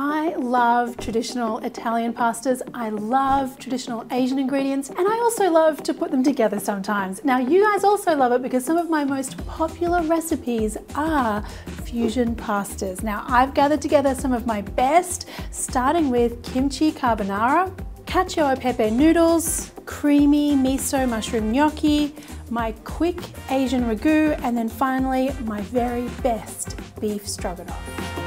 I love traditional Italian pastas. I love traditional Asian ingredients, and I also love to put them together sometimes. Now, you guys also love it because some of my most popular recipes are fusion pastas. Now, I've gathered together some of my best, starting with kimchi carbonara, cacio e pepe noodles, creamy miso mushroom gnocchi, my quick Asian ragu, and then finally my very best beef stroganoff.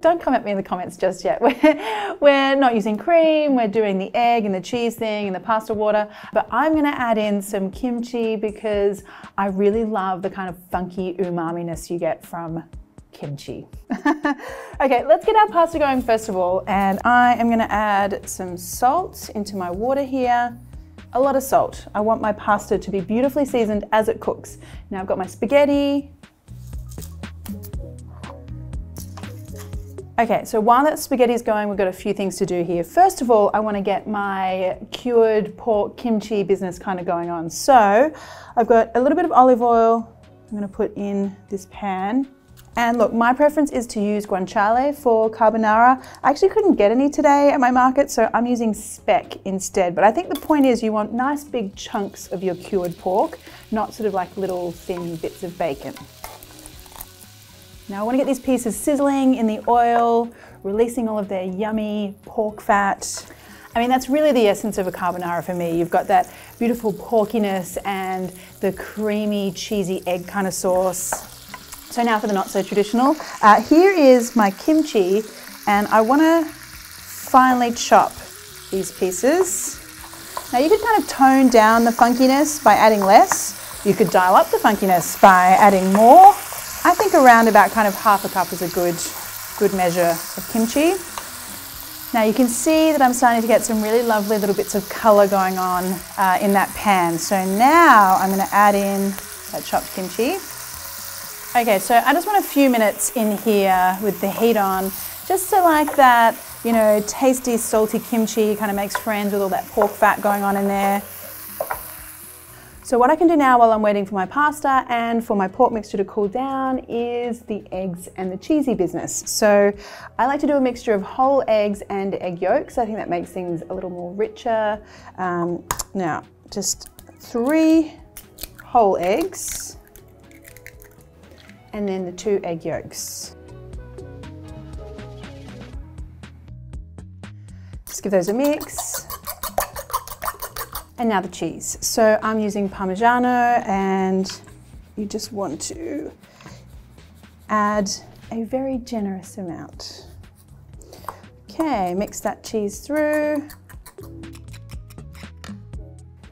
Don't come at me in the comments just yet. We're, we're not using cream, we're doing the egg and the cheese thing and the pasta water, but I'm gonna add in some kimchi because I really love the kind of funky umami-ness you get from kimchi. okay, let's get our pasta going first of all, and I am gonna add some salt into my water here. A lot of salt. I want my pasta to be beautifully seasoned as it cooks. Now I've got my spaghetti. Okay, so while that spaghetti is going, we've got a few things to do here. First of all, I wanna get my cured pork kimchi business kind of going on. So I've got a little bit of olive oil I'm gonna put in this pan. And look, my preference is to use guanciale for carbonara. I actually couldn't get any today at my market, so I'm using speck instead. But I think the point is you want nice big chunks of your cured pork, not sort of like little thin bits of bacon. Now I want to get these pieces sizzling in the oil, releasing all of their yummy pork fat. I mean, that's really the essence of a carbonara for me. You've got that beautiful porkiness and the creamy, cheesy egg kind of sauce. So now for the not so traditional. Uh, here is my kimchi and I want to finely chop these pieces. Now you could kind of tone down the funkiness by adding less. You could dial up the funkiness by adding more. I think around about kind of half a cup is a good, good measure of kimchi. Now you can see that I'm starting to get some really lovely little bits of color going on uh, in that pan. So now I'm going to add in that chopped kimchi. Okay, so I just want a few minutes in here with the heat on, just to like that, you know, tasty, salty kimchi kind of makes friends with all that pork fat going on in there. So what I can do now while I'm waiting for my pasta and for my pork mixture to cool down is the eggs and the cheesy business. So I like to do a mixture of whole eggs and egg yolks. I think that makes things a little more richer. Um, now, just three whole eggs and then the two egg yolks. Just give those a mix. And now the cheese. So I'm using Parmigiano and you just want to add a very generous amount. Okay, mix that cheese through.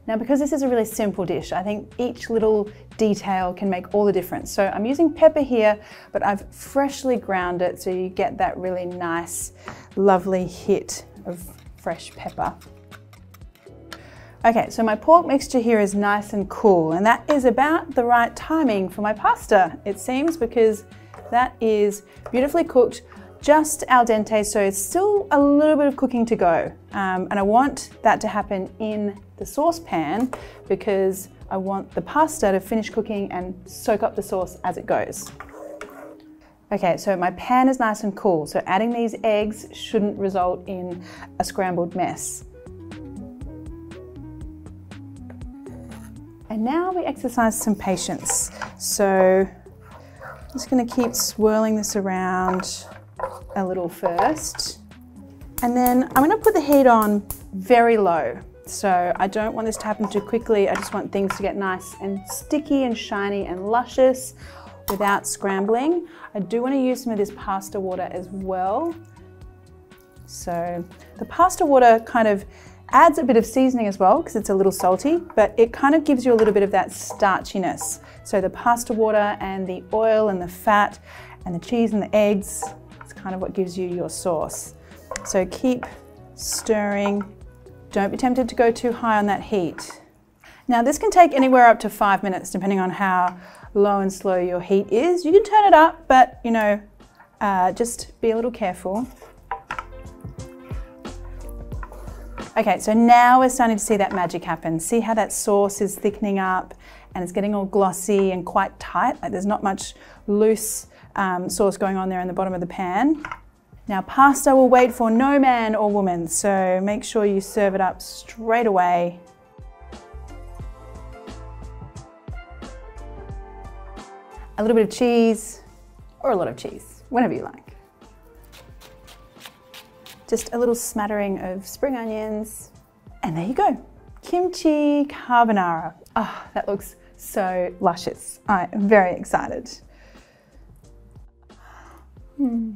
Now because this is a really simple dish, I think each little detail can make all the difference. So I'm using pepper here, but I've freshly ground it so you get that really nice, lovely hit of fresh pepper. Okay, so my pork mixture here is nice and cool, and that is about the right timing for my pasta, it seems, because that is beautifully cooked, just al dente, so it's still a little bit of cooking to go. Um, and I want that to happen in the saucepan because I want the pasta to finish cooking and soak up the sauce as it goes. Okay, so my pan is nice and cool, so adding these eggs shouldn't result in a scrambled mess. And now we exercise some patience. So I'm just gonna keep swirling this around a little first. And then I'm gonna put the heat on very low. So I don't want this to happen too quickly. I just want things to get nice and sticky and shiny and luscious without scrambling. I do want to use some of this pasta water as well. So the pasta water kind of adds a bit of seasoning as well because it's a little salty, but it kind of gives you a little bit of that starchiness. So the pasta water and the oil and the fat and the cheese and the eggs, it's kind of what gives you your sauce. So keep stirring don't be tempted to go too high on that heat. Now this can take anywhere up to five minutes depending on how low and slow your heat is. You can turn it up, but you know, uh, just be a little careful. Okay, so now we're starting to see that magic happen. See how that sauce is thickening up and it's getting all glossy and quite tight. Like there's not much loose um, sauce going on there in the bottom of the pan. Now pasta will wait for no man or woman, so make sure you serve it up straight away. A little bit of cheese, or a lot of cheese, whatever you like. Just a little smattering of spring onions, and there you go. Kimchi carbonara. Ah, oh, that looks so luscious. I'm very excited. Hmm.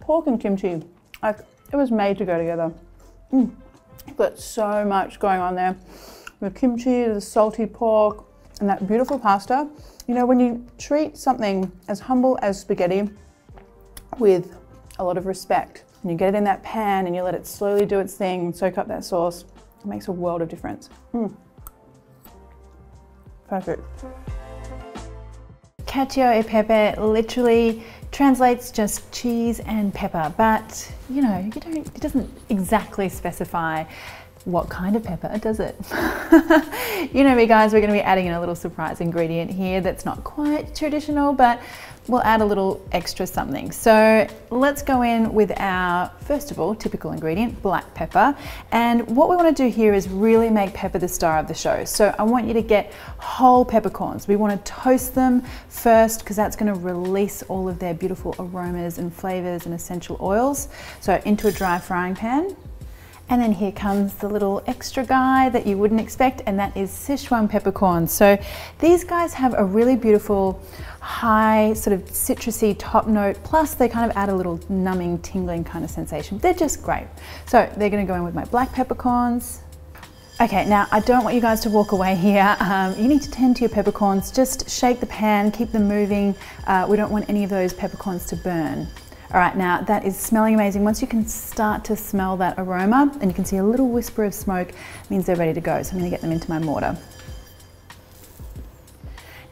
Pork and kimchi, like it was made to go together. Mm. Got so much going on there. The kimchi, the salty pork, and that beautiful pasta. You know, when you treat something as humble as spaghetti with a lot of respect, and you get it in that pan and you let it slowly do its thing and soak up that sauce, it makes a world of difference. Mm. Perfect. Cacio e pepe literally translates just cheese and pepper, but you know, you don't, it doesn't exactly specify what kind of pepper does it? you know me guys, we're going to be adding in a little surprise ingredient here that's not quite traditional, but we'll add a little extra something. So let's go in with our, first of all, typical ingredient, black pepper. And what we want to do here is really make pepper the star of the show. So I want you to get whole peppercorns. We want to toast them first because that's going to release all of their beautiful aromas and flavors and essential oils. So into a dry frying pan. And then here comes the little extra guy that you wouldn't expect, and that is Sichuan peppercorns. So these guys have a really beautiful high sort of citrusy top note, plus they kind of add a little numbing, tingling kind of sensation. They're just great. So they're gonna go in with my black peppercorns. Okay, now I don't want you guys to walk away here. Um, you need to tend to your peppercorns. Just shake the pan, keep them moving. Uh, we don't want any of those peppercorns to burn. All right, now that is smelling amazing. Once you can start to smell that aroma and you can see a little whisper of smoke, means they're ready to go. So I'm gonna get them into my mortar.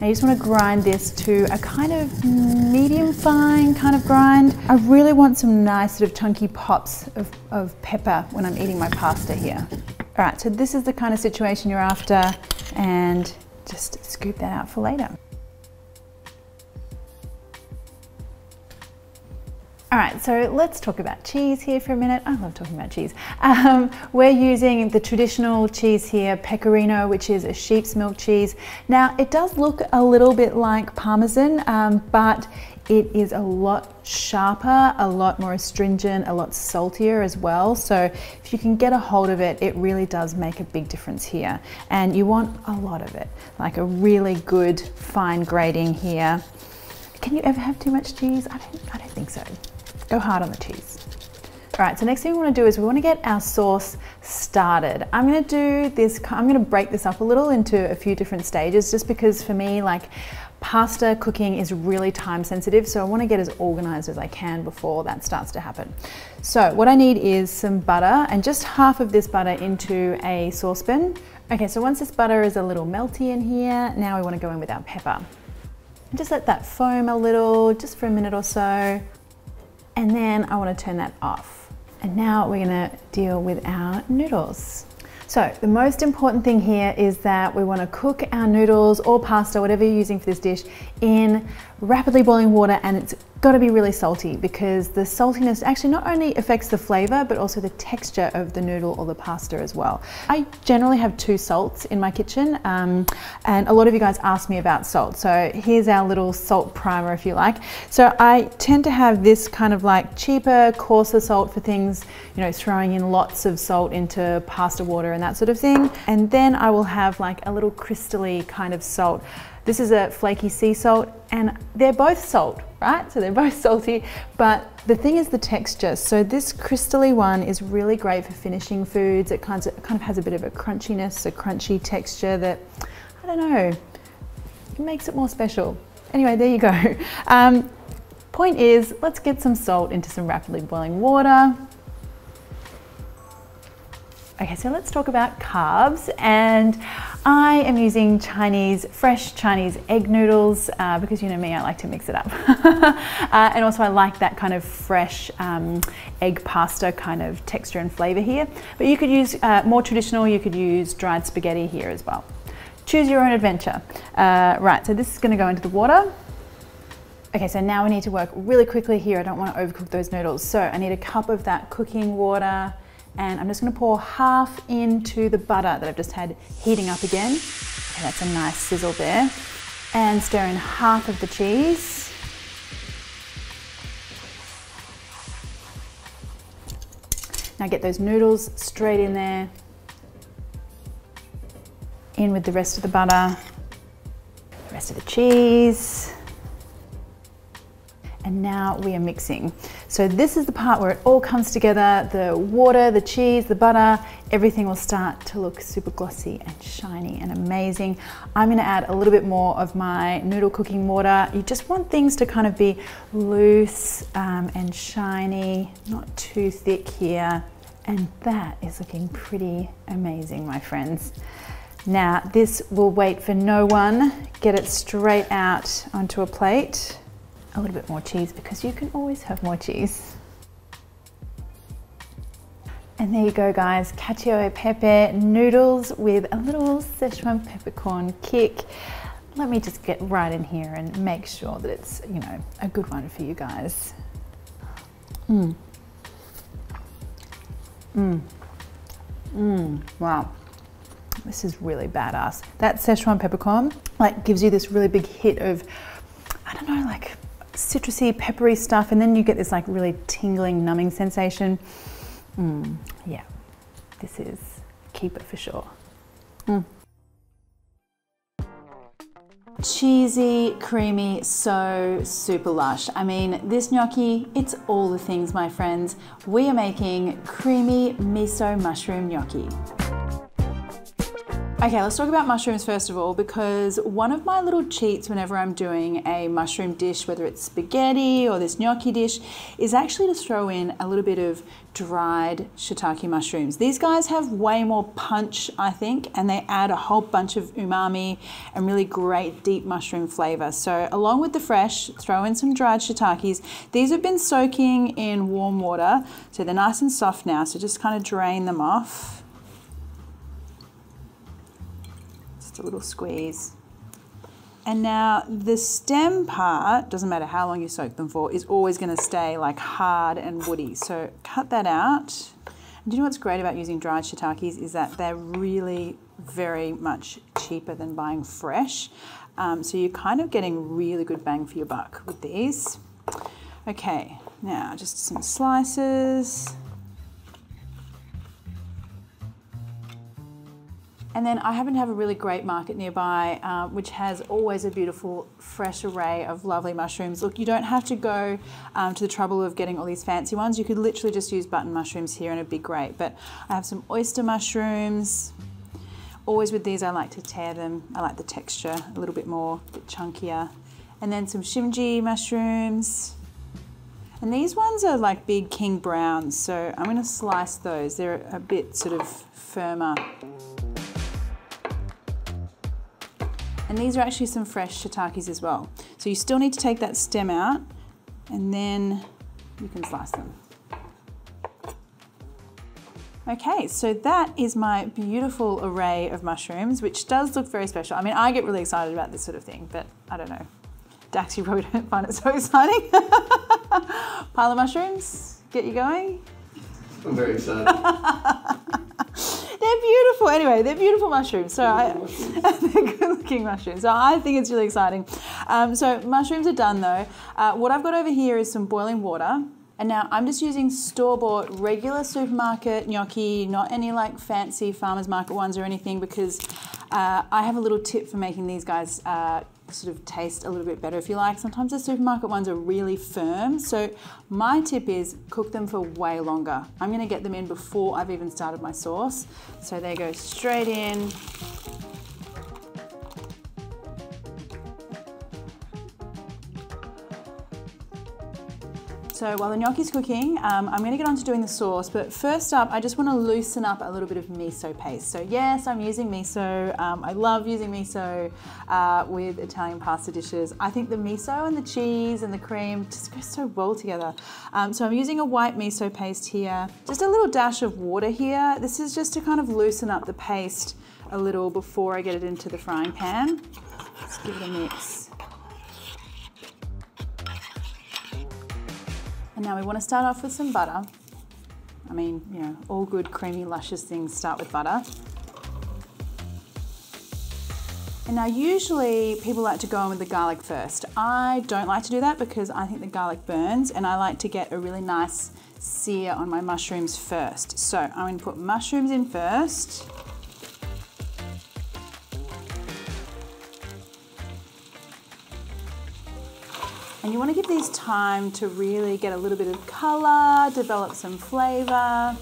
Now you just want to grind this to a kind of medium fine kind of grind. I really want some nice sort of chunky pops of, of pepper when I'm eating my pasta here. All right, so this is the kind of situation you're after and just scoop that out for later. All right, so let's talk about cheese here for a minute. I love talking about cheese. Um, we're using the traditional cheese here, Pecorino, which is a sheep's milk cheese. Now, it does look a little bit like Parmesan, um, but it is a lot sharper, a lot more astringent, a lot saltier as well. So if you can get a hold of it, it really does make a big difference here. And you want a lot of it, like a really good fine grating here. Can you ever have too much cheese? I don't, I don't think so. Go hard on the cheese. All right, so next thing we wanna do is we wanna get our sauce started. I'm gonna do this, I'm gonna break this up a little into a few different stages just because for me, like pasta cooking is really time sensitive, so I wanna get as organized as I can before that starts to happen. So what I need is some butter and just half of this butter into a saucepan. Okay, so once this butter is a little melty in here, now we wanna go in with our pepper. Just let that foam a little, just for a minute or so and then I want to turn that off. And now we're going to deal with our noodles. So the most important thing here is that we want to cook our noodles or pasta, whatever you're using for this dish, in rapidly boiling water and it's got to be really salty because the saltiness actually not only affects the flavor but also the texture of the noodle or the pasta as well. I generally have two salts in my kitchen um, and a lot of you guys ask me about salt so here's our little salt primer if you like. So I tend to have this kind of like cheaper coarser salt for things you know throwing in lots of salt into pasta water and that sort of thing and then I will have like a little crystally kind of salt this is a flaky sea salt and they're both salt, right? So they're both salty, but the thing is the texture. So this crystally one is really great for finishing foods. It kind of, kind of has a bit of a crunchiness, a crunchy texture that, I don't know, makes it more special. Anyway, there you go. Um, point is, let's get some salt into some rapidly boiling water. Okay, so let's talk about carbs. And I am using Chinese, fresh Chinese egg noodles uh, because you know me, I like to mix it up. uh, and also I like that kind of fresh um, egg pasta kind of texture and flavor here. But you could use uh, more traditional, you could use dried spaghetti here as well. Choose your own adventure. Uh, right, so this is gonna go into the water. Okay, so now we need to work really quickly here. I don't want to overcook those noodles. So I need a cup of that cooking water and I'm just gonna pour half into the butter that I've just had heating up again. Okay, that's a nice sizzle there. And stir in half of the cheese. Now get those noodles straight in there. In with the rest of the butter, the rest of the cheese. And now we are mixing. So this is the part where it all comes together. The water, the cheese, the butter, everything will start to look super glossy and shiny and amazing. I'm gonna add a little bit more of my noodle cooking water. You just want things to kind of be loose um, and shiny, not too thick here. And that is looking pretty amazing, my friends. Now this will wait for no one. Get it straight out onto a plate a little bit more cheese because you can always have more cheese. And there you go guys, cacio e pepe noodles with a little Szechuan peppercorn kick. Let me just get right in here and make sure that it's, you know, a good one for you guys. Mmm. Mmm. Mmm. Wow. This is really badass. That Szechuan peppercorn like gives you this really big hit of, I don't know, like citrusy, peppery stuff, and then you get this like really tingling, numbing sensation. Mm, yeah, this is keep it for sure. Mm. Cheesy, creamy, so super lush. I mean, this gnocchi, it's all the things, my friends. We are making creamy miso mushroom gnocchi. Okay, let's talk about mushrooms first of all, because one of my little cheats whenever I'm doing a mushroom dish, whether it's spaghetti or this gnocchi dish, is actually to throw in a little bit of dried shiitake mushrooms. These guys have way more punch, I think, and they add a whole bunch of umami and really great deep mushroom flavor. So along with the fresh, throw in some dried shiitakes. These have been soaking in warm water, so they're nice and soft now, so just kind of drain them off. A little squeeze. And now the stem part, doesn't matter how long you soak them for, is always gonna stay like hard and woody. So cut that out. And do you know what's great about using dried shiitakes is that they're really very much cheaper than buying fresh. Um, so you're kind of getting really good bang for your buck with these. Okay, now just some slices. And then I happen to have a really great market nearby, uh, which has always a beautiful, fresh array of lovely mushrooms. Look, you don't have to go um, to the trouble of getting all these fancy ones. You could literally just use button mushrooms here and it'd be great. But I have some oyster mushrooms. Always with these, I like to tear them. I like the texture a little bit more, a bit chunkier. And then some shimeji mushrooms. And these ones are like big king browns, so I'm gonna slice those. They're a bit sort of firmer. And these are actually some fresh shiitakes as well. So you still need to take that stem out and then you can slice them. Okay, so that is my beautiful array of mushrooms, which does look very special. I mean, I get really excited about this sort of thing, but I don't know. Dax, you probably don't find it so exciting. Pile of mushrooms, get you going? I'm very excited. they're beautiful. Anyway, they're beautiful mushrooms. So I, they're good looking mushrooms. So I think it's really exciting. Um, so mushrooms are done though. Uh, what I've got over here is some boiling water. And now I'm just using store-bought regular supermarket gnocchi, not any like fancy farmer's market ones or anything because uh, I have a little tip for making these guys uh, sort of taste a little bit better if you like. Sometimes the supermarket ones are really firm. So my tip is cook them for way longer. I'm gonna get them in before I've even started my sauce. So they go straight in. So while the gnocchi's cooking, um, I'm gonna get on to doing the sauce, but first up, I just wanna loosen up a little bit of miso paste. So yes, I'm using miso. Um, I love using miso uh, with Italian pasta dishes. I think the miso and the cheese and the cream just go so well together. Um, so I'm using a white miso paste here. Just a little dash of water here. This is just to kind of loosen up the paste a little before I get it into the frying pan. Let's give it a mix. And now we want to start off with some butter. I mean, you know, all good creamy luscious things start with butter. And now usually people like to go in with the garlic first. I don't like to do that because I think the garlic burns and I like to get a really nice sear on my mushrooms first. So I'm going to put mushrooms in first. And you want to give these time to really get a little bit of colour, develop some flavour.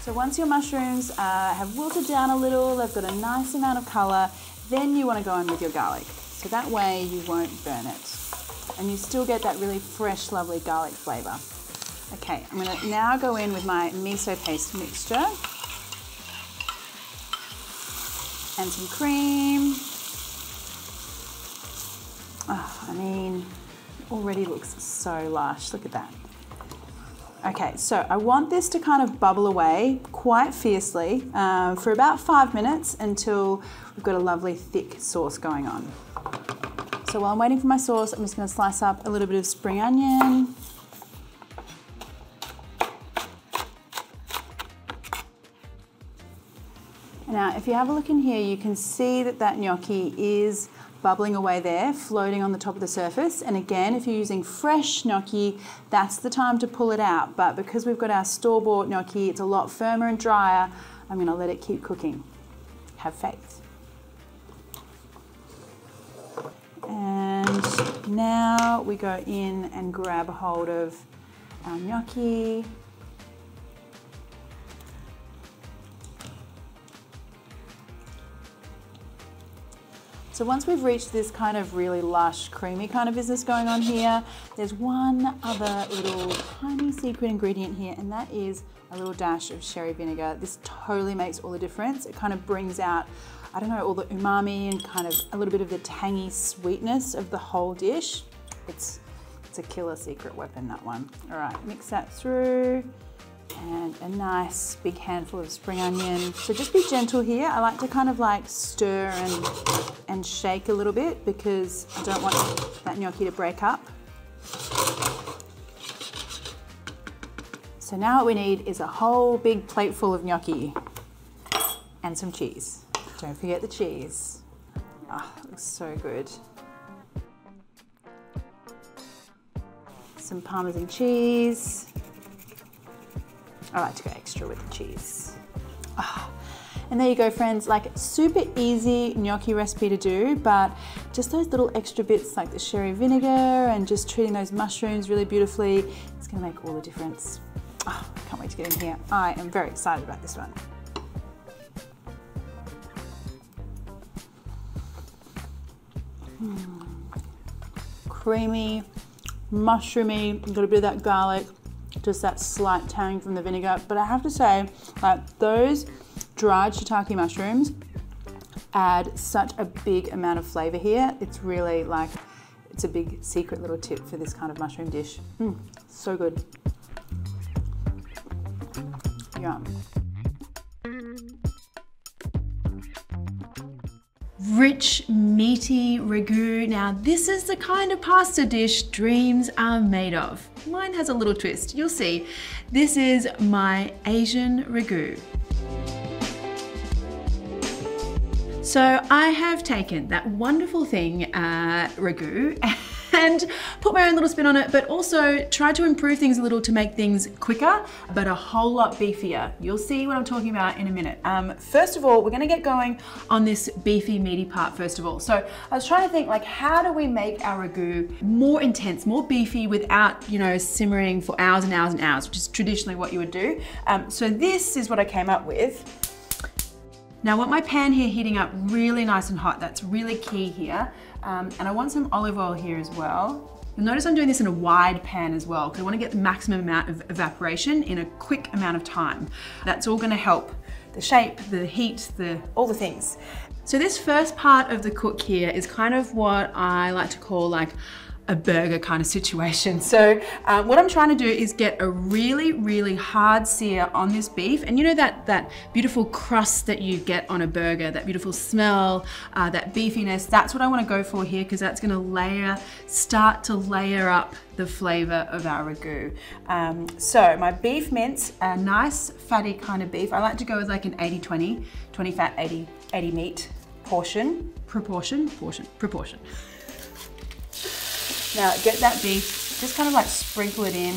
So once your mushrooms uh, have wilted down a little, they've got a nice amount of colour, then you want to go in with your garlic. So that way you won't burn it. And you still get that really fresh, lovely garlic flavour. Okay, I'm going to now go in with my miso paste mixture. And some cream. Oh, I mean, already looks so lush. Look at that. Okay, so I want this to kind of bubble away quite fiercely um, for about five minutes until we've got a lovely thick sauce going on. So while I'm waiting for my sauce, I'm just gonna slice up a little bit of spring onion. Now, if you have a look in here, you can see that that gnocchi is bubbling away there, floating on the top of the surface. And again, if you're using fresh gnocchi, that's the time to pull it out. But because we've got our store-bought gnocchi, it's a lot firmer and drier, I'm gonna let it keep cooking. Have faith. And now we go in and grab a hold of our gnocchi. So once we've reached this kind of really lush, creamy kind of business going on here, there's one other little tiny secret ingredient here, and that is a little dash of sherry vinegar. This totally makes all the difference. It kind of brings out, I don't know, all the umami and kind of a little bit of the tangy sweetness of the whole dish. It's, it's a killer secret weapon, that one. All right, mix that through and a nice big handful of spring onion. So just be gentle here. I like to kind of like stir and, and shake a little bit because I don't want that gnocchi to break up. So now what we need is a whole big plate full of gnocchi and some cheese. Don't forget the cheese. Ah, oh, looks so good. Some Parmesan cheese. I like to go extra with the cheese. Oh. And there you go friends, like super easy gnocchi recipe to do, but just those little extra bits like the sherry vinegar and just treating those mushrooms really beautifully, it's gonna make all the difference. Oh, I can't wait to get in here. I am very excited about this one. Mm. Creamy, mushroomy, got a bit of that garlic, just that slight tang from the vinegar. But I have to say, like those dried shiitake mushrooms add such a big amount of flavor here. It's really like, it's a big secret little tip for this kind of mushroom dish. Mm, so good. Yum. rich, meaty ragu. Now, this is the kind of pasta dish dreams are made of. Mine has a little twist, you'll see. This is my Asian ragu. So I have taken that wonderful thing, uh, ragu, and put my own little spin on it, but also tried to improve things a little to make things quicker, but a whole lot beefier. You'll see what I'm talking about in a minute. Um, first of all, we're gonna get going on this beefy, meaty part first of all. So I was trying to think like, how do we make our ragu more intense, more beefy without, you know, simmering for hours and hours and hours, which is traditionally what you would do. Um, so this is what I came up with. Now I want my pan here heating up really nice and hot. That's really key here. Um, and I want some olive oil here as well. You'll notice I'm doing this in a wide pan as well because I want to get the maximum amount of evaporation in a quick amount of time. That's all going to help the shape, the heat, the all the things. So this first part of the cook here is kind of what I like to call like a burger kind of situation. So uh, what I'm trying to do is get a really, really hard sear on this beef. And you know that, that beautiful crust that you get on a burger, that beautiful smell, uh, that beefiness, that's what I wanna go for here because that's gonna layer, start to layer up the flavor of our ragu. Um, so my beef mince, a nice fatty kind of beef. I like to go with like an 80-20, 20 fat, 80, 80 meat portion, proportion, portion, proportion. Now get that beef, just kind of like sprinkle it in.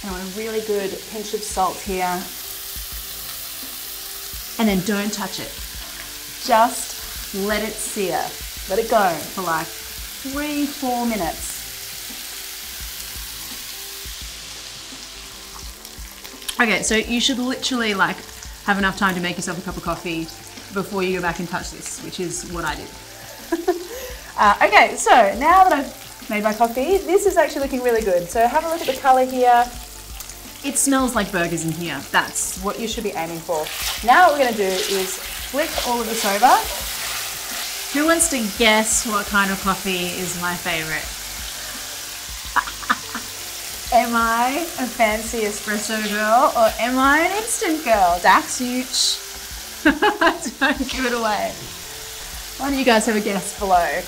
And I want a really good pinch of salt here. And then don't touch it. Just let it sear. Let it go for like three, four minutes. Okay, so you should literally like have enough time to make yourself a cup of coffee before you go back and touch this, which is what I did. Uh, okay, so now that I've made my coffee, this is actually looking really good. So have a look at the color here. It smells like burgers in here. That's what you should be aiming for. Now what we're gonna do is flick all of this over. Who wants to guess what kind of coffee is my favorite? am I a fancy espresso girl or am I an instant girl? Dax, Don't give it away. Why don't you guys have a guess below?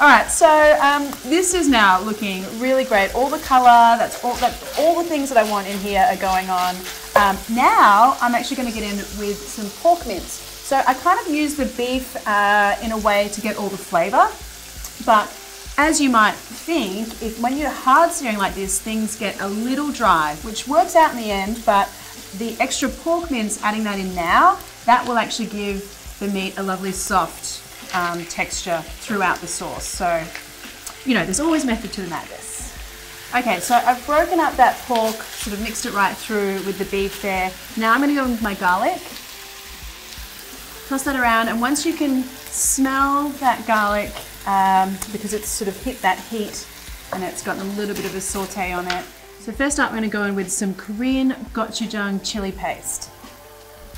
All right, so um, this is now looking really great. All the color, that's all, that's all the things that I want in here are going on. Um, now I'm actually gonna get in with some pork mince. So I kind of use the beef uh, in a way to get all the flavor, but as you might think, if when you're hard searing like this, things get a little dry, which works out in the end, but the extra pork mince, adding that in now, that will actually give the meat a lovely soft um, texture throughout the sauce. So, you know, there's always method to the madness. Okay, so I've broken up that pork, sort of mixed it right through with the beef there. Now I'm gonna go in with my garlic. Toss that around, and once you can smell that garlic, um, because it's sort of hit that heat and it's got a little bit of a saute on it. So first up, I'm gonna go in with some Korean gochujang chili paste.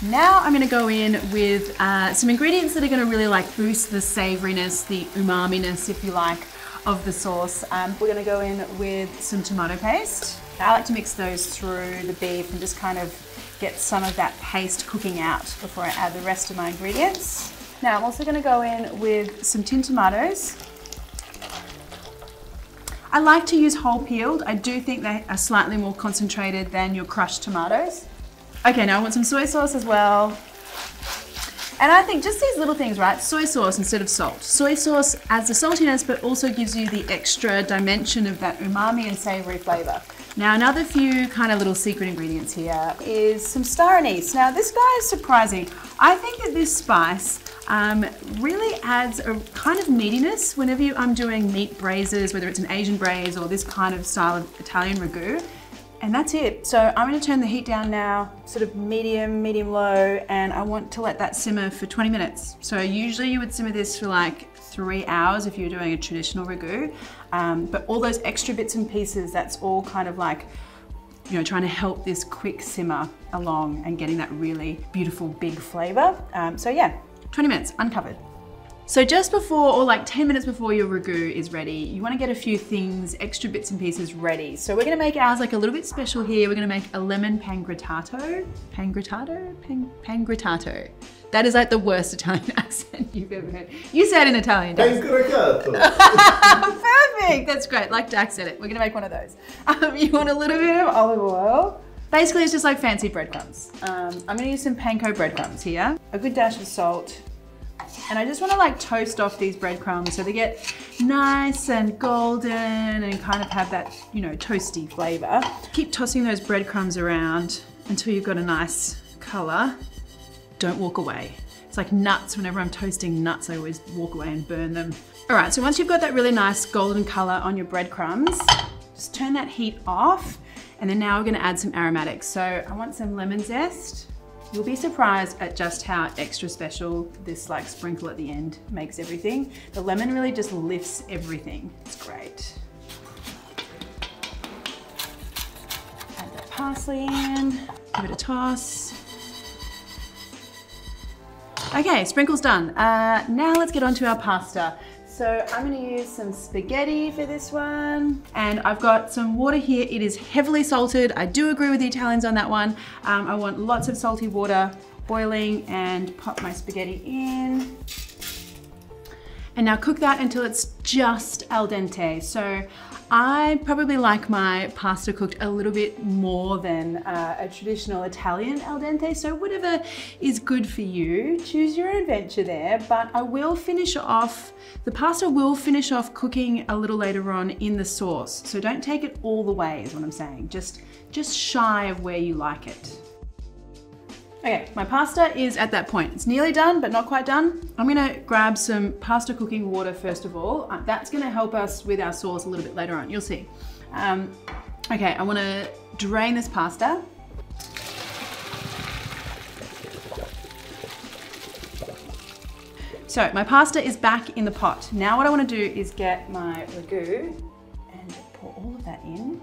Now I'm gonna go in with uh, some ingredients that are gonna really like boost the savouriness, the umami-ness, if you like, of the sauce. Um, we're gonna go in with some tomato paste. I like to mix those through the beef and just kind of get some of that paste cooking out before I add the rest of my ingredients. Now I'm also gonna go in with some tin tomatoes. I like to use whole peeled. I do think they are slightly more concentrated than your crushed tomatoes. Okay, now I want some soy sauce as well. And I think just these little things, right? Soy sauce instead of salt. Soy sauce adds the saltiness, but also gives you the extra dimension of that umami and savory flavor. Now, another few kind of little secret ingredients here is some star anise. Now, this guy is surprising. I think that this spice um, really adds a kind of meatiness whenever you, I'm doing meat braises, whether it's an Asian braise or this kind of style of Italian ragu. And that's it. So I'm gonna turn the heat down now, sort of medium, medium low, and I want to let that simmer for 20 minutes. So usually you would simmer this for like three hours if you're doing a traditional ragu. Um, but all those extra bits and pieces, that's all kind of like, you know, trying to help this quick simmer along and getting that really beautiful big flavor. Um, so yeah, 20 minutes, uncovered. So just before, or like 10 minutes before your ragu is ready, you wanna get a few things, extra bits and pieces ready. So we're gonna make ours like a little bit special here. We're gonna make a lemon pangrattato. Pangrattato? Pang, pangrattato. That is like the worst Italian accent you've ever heard. You said in Italian, Pangrattato. Perfect, that's great. Like Dax said it. We're gonna make one of those. Um, you want a little bit of olive oil. Basically, it's just like fancy breadcrumbs. Um, I'm gonna use some panko breadcrumbs here. A good dash of salt, and I just wanna like toast off these breadcrumbs so they get nice and golden and kind of have that, you know, toasty flavor. Keep tossing those breadcrumbs around until you've got a nice color. Don't walk away. It's like nuts, whenever I'm toasting nuts, I always walk away and burn them. All right, so once you've got that really nice golden color on your breadcrumbs, just turn that heat off. And then now we're gonna add some aromatics. So I want some lemon zest, You'll be surprised at just how extra special this like sprinkle at the end makes everything. The lemon really just lifts everything. It's great. Add that parsley in, give it a toss. Okay, sprinkles done. Uh, now let's get on to our pasta. So I'm gonna use some spaghetti for this one. And I've got some water here. It is heavily salted. I do agree with the Italians on that one. Um, I want lots of salty water boiling and pop my spaghetti in. And now cook that until it's just al dente. So I probably like my pasta cooked a little bit more than uh, a traditional Italian al dente. So whatever is good for you, choose your adventure there. But I will finish off, the pasta will finish off cooking a little later on in the sauce. So don't take it all the way is what I'm saying. Just, just shy of where you like it. Okay, my pasta is at that point. It's nearly done, but not quite done. I'm gonna grab some pasta cooking water first of all. Uh, that's gonna help us with our sauce a little bit later on, you'll see. Um, okay, I wanna drain this pasta. So my pasta is back in the pot. Now what I wanna do is get my ragu and pour all of that in.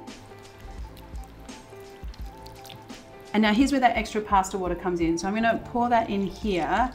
And now here's where that extra pasta water comes in. So I'm gonna pour that in here.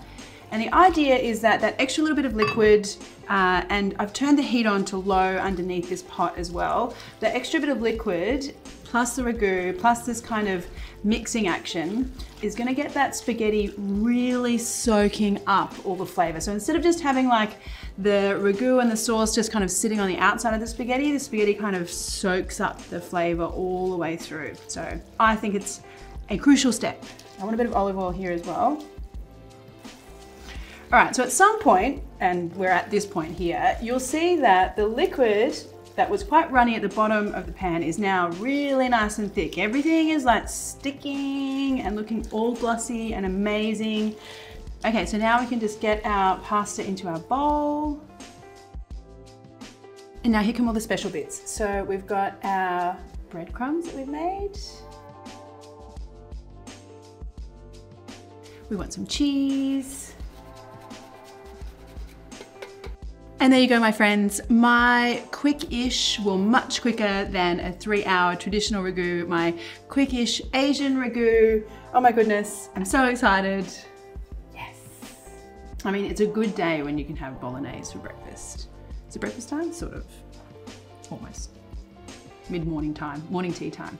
And the idea is that that extra little bit of liquid, uh, and I've turned the heat on to low underneath this pot as well. The extra bit of liquid, plus the ragu, plus this kind of mixing action, is gonna get that spaghetti really soaking up all the flavor. So instead of just having like the ragu and the sauce just kind of sitting on the outside of the spaghetti, the spaghetti kind of soaks up the flavor all the way through. So I think it's a crucial step. I want a bit of olive oil here as well. All right, so at some point, and we're at this point here, you'll see that the liquid that was quite runny at the bottom of the pan is now really nice and thick. Everything is like sticking and looking all glossy and amazing. Okay, so now we can just get our pasta into our bowl. And now here come all the special bits. So we've got our breadcrumbs that we've made. We want some cheese. And there you go, my friends. My quick-ish, well, much quicker than a three-hour traditional ragu, my quick-ish Asian ragu. Oh my goodness, I'm so excited. Yes. I mean, it's a good day when you can have bolognese for breakfast. Is it breakfast time? Sort of, almost. Mid-morning time, morning tea time.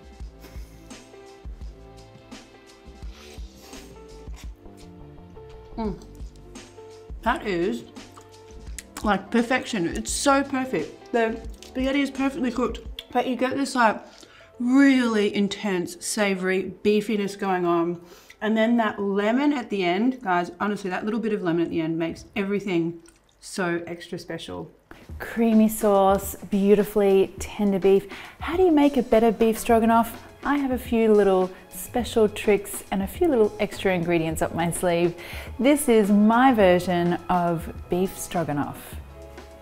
Mm. That is like perfection. It's so perfect. The spaghetti is perfectly cooked, but you get this like really intense savory beefiness going on. And then that lemon at the end, guys, honestly, that little bit of lemon at the end makes everything so extra special. Creamy sauce, beautifully tender beef. How do you make a better beef stroganoff? I have a few little special tricks and a few little extra ingredients up my sleeve. This is my version of beef stroganoff.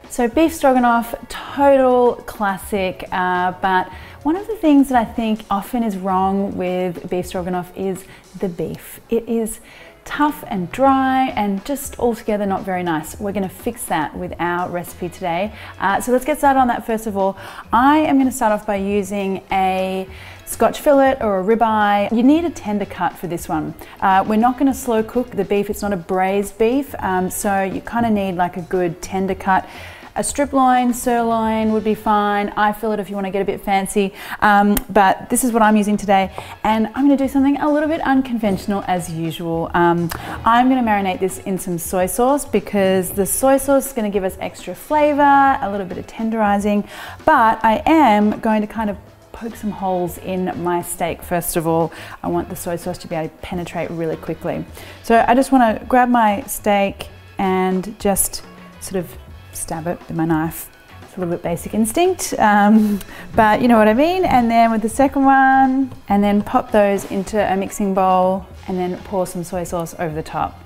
So beef stroganoff, total classic, uh, but one of the things that I think often is wrong with beef stroganoff is the beef. It is tough and dry and just altogether not very nice. We're gonna fix that with our recipe today. Uh, so let's get started on that first of all. I am gonna start off by using a Scotch fillet or a ribeye. You need a tender cut for this one. Uh, we're not gonna slow cook the beef, it's not a braised beef, um, so you kind of need like a good tender cut. A strip loin, sirloin would be fine. eye fillet if you want to get a bit fancy. Um, but this is what I'm using today. And I'm going to do something a little bit unconventional as usual. Um, I'm going to marinate this in some soy sauce because the soy sauce is going to give us extra flavor, a little bit of tenderizing. But I am going to kind of poke some holes in my steak first of all. I want the soy sauce to be able to penetrate really quickly. So I just want to grab my steak and just sort of stab it with my knife. It's a little bit basic instinct, um, but you know what I mean. And then with the second one, and then pop those into a mixing bowl and then pour some soy sauce over the top.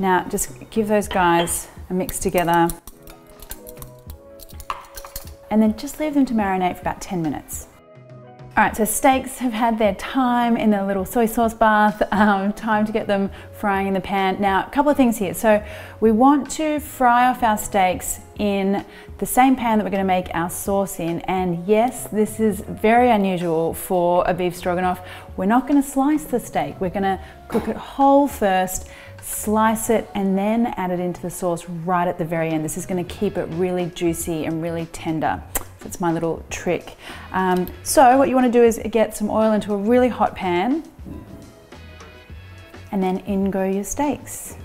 Now just give those guys a mix together and then just leave them to marinate for about 10 minutes. All right, so steaks have had their time in the little soy sauce bath, um, time to get them frying in the pan. Now, a couple of things here. So we want to fry off our steaks in the same pan that we're gonna make our sauce in. And yes, this is very unusual for a beef stroganoff. We're not gonna slice the steak. We're gonna cook it whole first, slice it and then add it into the sauce right at the very end. This is gonna keep it really juicy and really tender. That's my little trick. Um, so what you wanna do is get some oil into a really hot pan and then in go your steaks.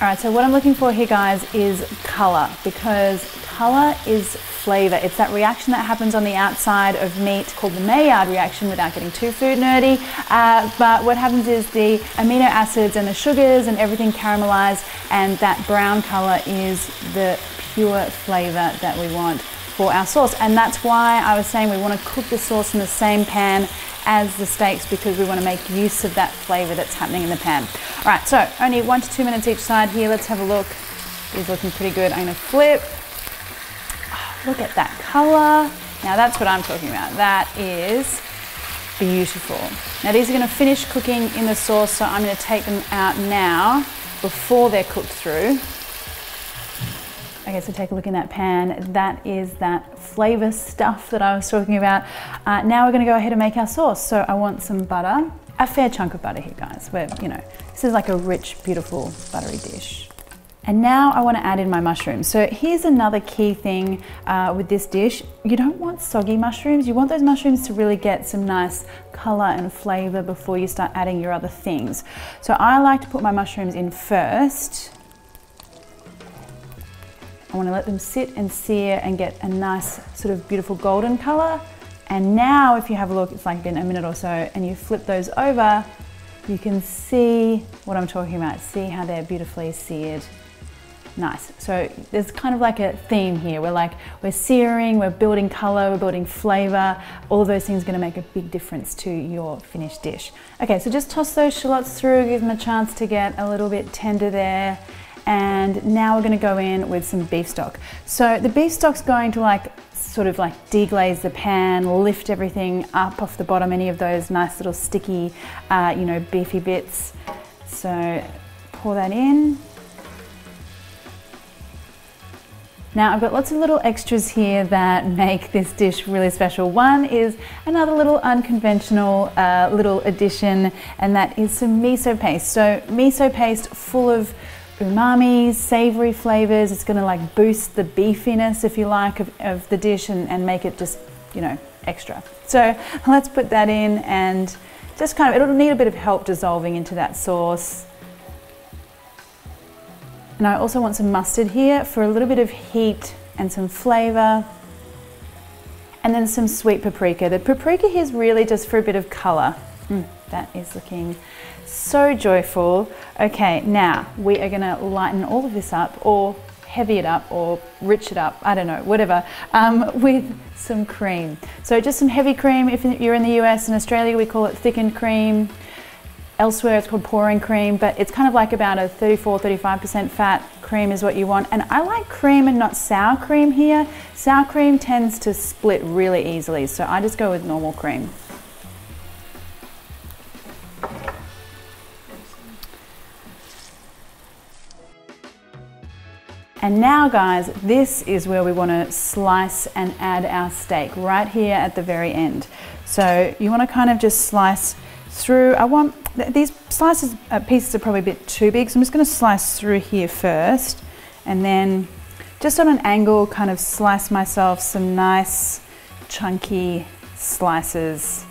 All right, so what I'm looking for here, guys, is color because color is flavor. It's that reaction that happens on the outside of meat called the Maillard reaction without getting too food nerdy. Uh, but what happens is the amino acids and the sugars and everything caramelize and that brown color is the pure flavor that we want for our sauce. And that's why I was saying we want to cook the sauce in the same pan as the steaks because we want to make use of that flavor that's happening in the pan. All right, so only one to two minutes each side here. Let's have a look. These looking pretty good. I'm gonna flip. Look at that color. Now that's what I'm talking about. That is beautiful. Now these are gonna finish cooking in the sauce, so I'm gonna take them out now before they're cooked through. Okay, so take a look in that pan. That is that flavor stuff that I was talking about. Uh, now we're gonna go ahead and make our sauce. So I want some butter, a fair chunk of butter here, guys. Where, you know, this is like a rich, beautiful, buttery dish. And now I wanna add in my mushrooms. So here's another key thing uh, with this dish. You don't want soggy mushrooms. You want those mushrooms to really get some nice color and flavor before you start adding your other things. So I like to put my mushrooms in first I want to let them sit and sear and get a nice sort of beautiful golden color. And now if you have a look, it's like been a minute or so and you flip those over, you can see what I'm talking about. See how they're beautifully seared. Nice. So there's kind of like a theme here. We're like, we're searing, we're building color, we're building flavor. All those things are gonna make a big difference to your finished dish. Okay, so just toss those shallots through, give them a chance to get a little bit tender there and now we're going to go in with some beef stock. So the beef stock's going to like sort of like deglaze the pan, lift everything up off the bottom, any of those nice little sticky, uh, you know, beefy bits. So pour that in. Now I've got lots of little extras here that make this dish really special. One is another little unconventional uh, little addition and that is some miso paste. So miso paste full of umami, savory flavors. It's gonna like boost the beefiness, if you like, of, of the dish and, and make it just, you know, extra. So let's put that in and just kind of, it'll need a bit of help dissolving into that sauce. And I also want some mustard here for a little bit of heat and some flavor. And then some sweet paprika. The paprika here is really just for a bit of color. Mm, that is looking so joyful. Okay, now we are gonna lighten all of this up or heavy it up or rich it up, I don't know, whatever, um, with some cream. So just some heavy cream. If you're in the US and Australia, we call it thickened cream. Elsewhere, it's called pouring cream, but it's kind of like about a 34, 35% fat cream is what you want. And I like cream and not sour cream here. Sour cream tends to split really easily, so I just go with normal cream. And now guys, this is where we wanna slice and add our steak, right here at the very end. So you wanna kind of just slice through, I want, these slices, uh, pieces are probably a bit too big, so I'm just gonna slice through here first, and then just on an angle, kind of slice myself some nice chunky slices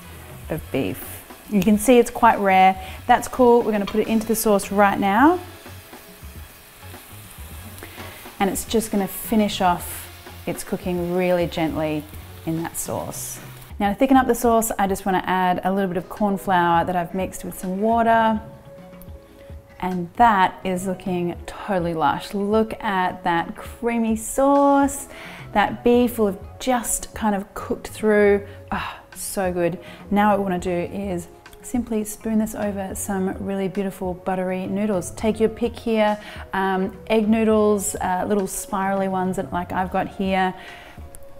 of beef. You can see it's quite rare. That's cool, we're gonna put it into the sauce right now and it's just gonna finish off its cooking really gently in that sauce. Now to thicken up the sauce, I just wanna add a little bit of corn flour that I've mixed with some water. And that is looking totally lush. Look at that creamy sauce, that beef will have just kind of cooked through. Oh, so good. Now what we wanna do is simply spoon this over some really beautiful buttery noodles. Take your pick here, um, egg noodles, uh, little spirally ones that like I've got here.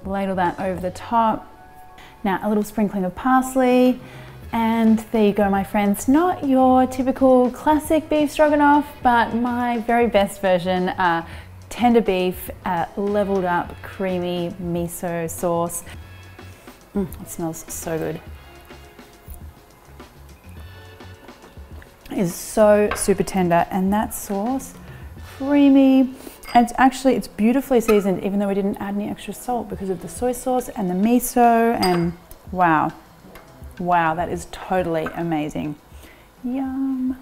Ladle that over the top. Now a little sprinkling of parsley, and there you go, my friends. Not your typical classic beef stroganoff, but my very best version. Uh, tender beef, uh, leveled up, creamy miso sauce. Mm, it smells so good. It's so super tender and that sauce creamy and it's actually it's beautifully seasoned even though we didn't add any extra salt because of the soy sauce and the miso and wow. Wow that is totally amazing. Yum